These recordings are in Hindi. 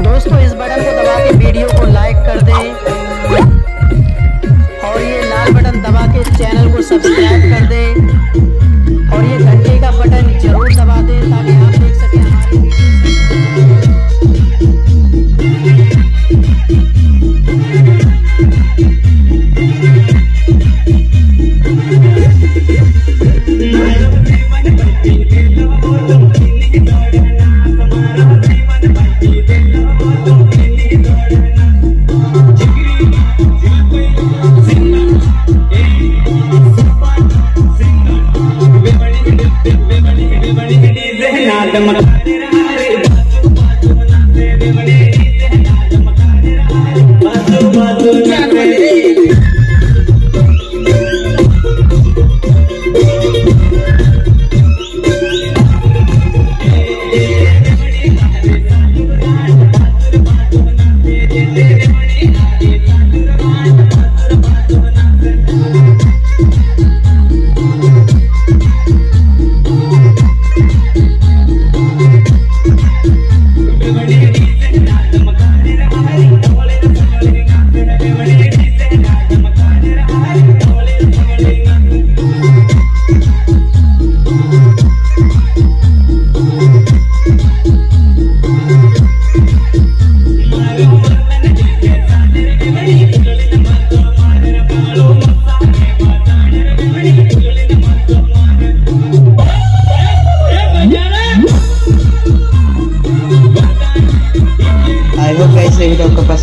दोस्तों, इस बटन को दबा के वीडियो को लाइक कर दें। और ये लाल बटन दबा के चैनल को सब्सक्राइब कर दें। बिगड़ी लहना दमक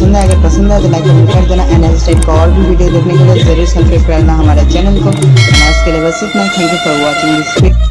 पसंद आए अगर पसंद है तो लाइक कमेंट कर देना एंड इस टाइप का और भी वीडियो देखने के लिए ज़रूर सब्सक्राइब करना हमारे चैनल को। आज के लिए बस इतना thank you for watching this